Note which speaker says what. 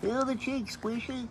Speaker 1: Feel the cheek, squishy.